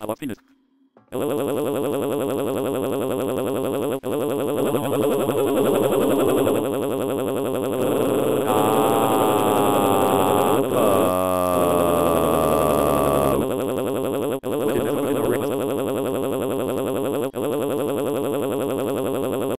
I want penis.